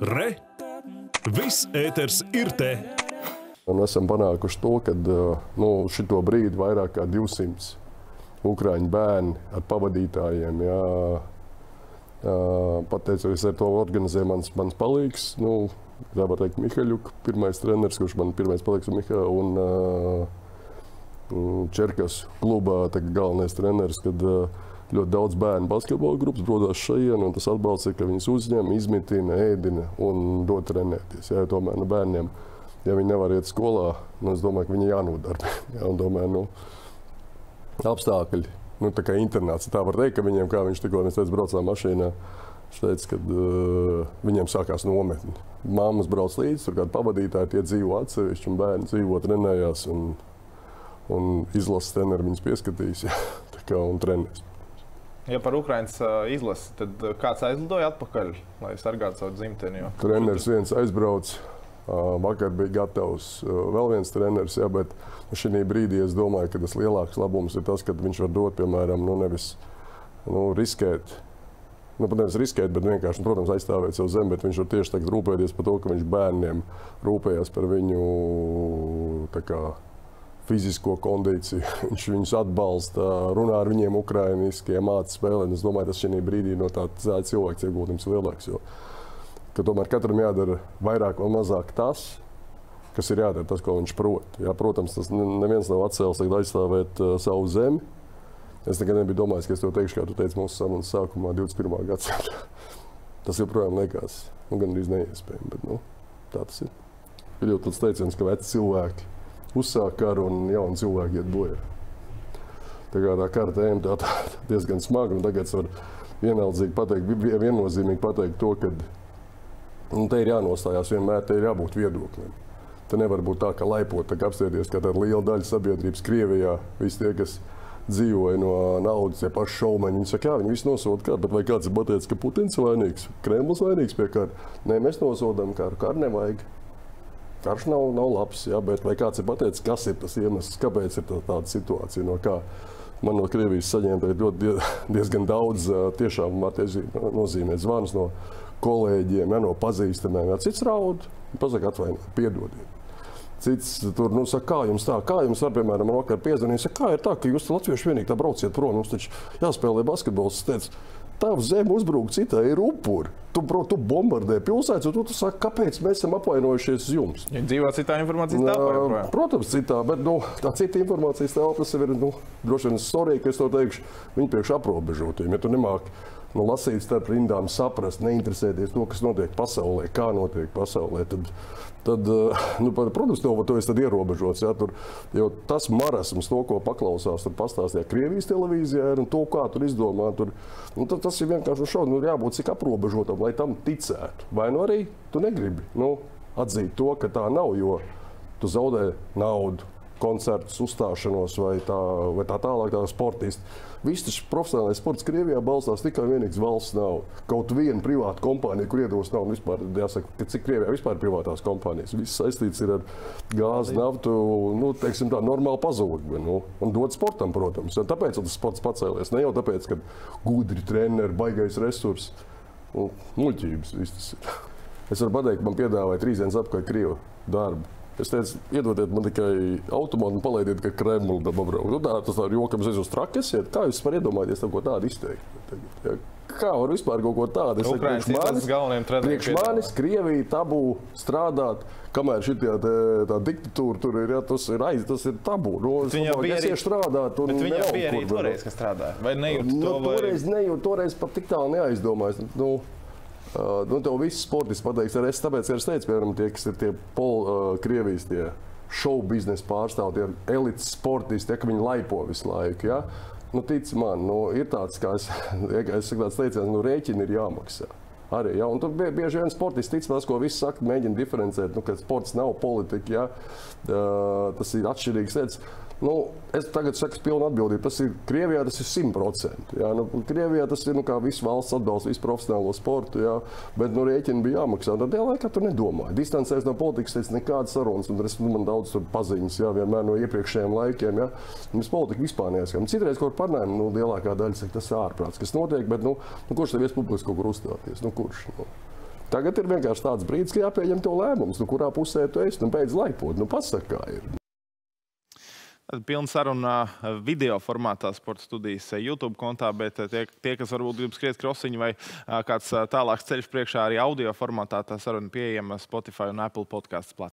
Re! Viss ēters ir te! Un esam panākuši to, ka nu, šito brīdi vairāk kā 200 ukrāņu bērni ar pavadītājiem. Jā, pateicoties ar to organizē mans, mans palīgs. Nu, tā var teikt, Mihaļuk, pirmais treneris, kurš man pirmais palīgs Miha, un uh, Čerkas klubā galvenais treneris. Kad, uh, ļoti daudz bērnu basketbola grupas dodas šeit, un tas atbalsts ir, ka viņus uzņem, izmitina, ēdina un dod trenēties. Jā, tomēr nu, bērniem, ja viņi nevar iet skolā, nu, es domāju, ka viņi jānodarbina. Jā, un, domāju, nu, apstākļi, nu, tā kā internāts, tā var teikt, ka viņiem, kā viņš tikko teica, braucām mašīnā. Viņš teica, ka uh, viņiem sākās nometne. Māmas brauc līdzi, tur kāda pavadītāja tie dzīvo atsevišķi, un bērni dzīvo, trenējās. Un, un izlases treneris viņus pieskatīs jā, kā, un trenēs. Ja par Ukraiņas uh, izlasi, tad kāds aizlidoja atpakaļ, lai sargātu savu dzimteni? Jo... Treneris viens aizbrauc, uh, vakar bija gatavs vēl viens treneris, jā, bet šī brīdī es domāju, ka tas lielākais labums ir tas, ka viņš var dot, piemēram, nu, nevis nu, riskēt. Nu, nevis riskēt, bet vienkārši, nu, protams, aizstāvēt savu zemi, viņš var tieši tagad rūpēties par to, ka viņš bērniem rūpējas par viņu kā, fizisko kondīciju. Viņš viņus atbalsta, runā ar viņiem ukraiņiski, māca spēlēt. Es domāju, tas šī brīdī no tāda cilvēka iegūtības ir lielāks. Jo, ka tomēr katram jādara vairāk vai mazāk tas, kas ir jādara, tas, ko viņš prot. Jā, protams, tas neviens nav atcēlis aizstāvēt uh, savu zemi. Es nekad nebiju domājis, ka es to teikšu, kā tu teici mūsu sarunas sākumā, 21. gadsimtā. tas joprojām liekas nu, gandrīz neiespējami, bet nu, tā tas ir. Ir jau tāds teiciens, ka veci cilvēki uzsāk karu un jauni cilvēki iet bojā. Tā kā tā kara tēma tā, tā diezgan smaga, un tagad var vienaldzīgi pateikt, viennozīmīgi pateikt to, ka nu, te ir jānostājās vienmēr, te ir jābūt viedoklim. Te nevar būt tā, ka laipot, tā kā apsēties, ka tā ir liela daļa sabiedrības Krievijā, visi tie, kas dzīvoja no naudas, tie paši šaumaņi. Viņi saka, jā, viņi visi nosauca karu, bet vai kāds ir pateicis, ka Putins vainīgs, Kremlis vainīgs pie kara? Nē, mēs nosodām karu, karu nevajag. Karš nav, nav labs, jā, bet vai kāds ir pateicis, kas ir tas iemesls, kāpēc ir tā, tāda situācija? No kā man no Krievijas saņemta ļoti diezgan daudz tiešām nozīmē zvanus no kolēģiem, ja, no pazīstamiem. Ja, cits raud, pasaka atvainojiet, piedodiet. Cits tur nu, saka, kā jums tā, kā jums var, piemēram, vakar piezvanīt, kā ir tā, ka jūs latvieši vienīgi tā brauciet prom, mums taču jāspēlē basketbols. Es teicu, Tava zeme uzbrūk citai, ir upuri. Tu, bro, tu bombardē pilsētas, un tu, tu saki, kāpēc mēs esam apvainojušies uz jums. Ja dzīvo citā informācijas telpā. Protams, citā, bet nu, tā cita informācijas telpa ir nu, droši vien sorry, ka es to teikšu. Viņi priekš aprobežotiem. Ja tu nemāki nu, lasīt starp rindām, saprast, neinteresēties to, kas notiek pasaulē, kā notiek pasaulē, tad tad, eh, nu, protams, to, to es ierobežots. Ja, tur, tas marasms, to, ko paklausās, tur pastāstīja Krievijas televīzijā, un to, kā tur izdomā, tur, nu, tas ir vienkārši šādi. Nu, jābūt cik aprobežotam, lai tam ticētu. Vai nu arī tu negribi nu, atzīt to, ka tā nav, jo tu zaudē naudu koncertus, uzstāšanos vai tā, vai tā tālāk, tā sportisti. Viss tas profesionālais sports Krievijā balstās tikai un vienīgi valsts naudu. Kaut viena privāta kompānija, kur iedos naudu, vispār jāsaka, ka cik Krievijā vispār ir privātās kompānijas. Viss saistīts ir ar gāzi, naftu, nu, teiksim tā, normāli pazūd. Nu, un dod sportam, protams. Un tāpēc tas sports pacēlies. Ne jau tāpēc, ka gudri treneri, baigais resurss, muļķības viss tas ir. Es varu pateikt, man piedāvāja trīs dienas atpakaļ Krievu darbu Es teicu, iedodiet man tikai automātu un palaidiet, ka Kremlī tam apbraukt. Nu, tā, tas ir jokams, es uz trakas iet. Kā jūs varat iedomāties kaut ko tādu izteikt? Ja, kā var vispār kaut ko tādu izteikt? Priekš manis, priekš manis Krievija tabū strādāt. Kamēr šī diktatūra tur ir, ja, tas ir aiz, tas ir tabū. Nu, viņa bija arī strādāt. Viņa bija arī toreiz, kas strādāja. Vai nejūt nu, to? Vai... Toreiz nejūt, toreiz pat tik tālu neaizdomājos. Nu, Uh, nu, tev viss sportists pateiks, arī es tāpēc, ka es teicu, piemēram, tie, kas ir tie pol, uh, Krievijas tie šovu biznesa pārstāvji, tie elites sportisti, ja, ka viņi laipo visu laiku. Ja? Nu, tic man, nu, ir tāds, kā es, es saku, tāds teiciens, nu, rēķini ir jāmaksā. Arī, ja? Un tur bieži vien sportisti tic tas, ko visi saka, mēģina diferencēt, nu, ka sports nav politika, ja? uh, tas ir atšķirīgs lietas. Nu, es tagad saku, pilnu atbildību. Tas ir Krievijā, tas ir 100%. Jā, nu, Krievijā tas ir nu, kā viss valsts atbalsta visu profesionālo sportu, jā, bet nu, rēķini bija jāmaksā. Tad tajā laikā tu nedomāji. Distancēs no politikas, teicu, nekādas sarunas. Un es, nu, man daudz paziņas, jā, vienmēr no iepriekšējiem laikiem. Jā. Mēs politika vispār neesam. Citreiz, kur parunājam, nu, lielākā daļa saka, tas ir ārprāts, kas notiek, bet nu, nu, kurš tev ies publiski kaut kur uzstāties? Nu, kurš? Nu? Tagad ir vienkārši tāds brīdis, ka jāpieņem to lēmums, nu, kurā pusē tu esi. Nu, beidz laipot, nu, pasaka, kā ir. Pilna saruna video formātā, sporta studijas YouTube kontā, bet tie, tie kas varbūt grib skriet krosiņu vai kāds tālāks ceļš priekšā, arī audio formātā, tā saruna pieejama Spotify un Apple podkāstu platformā.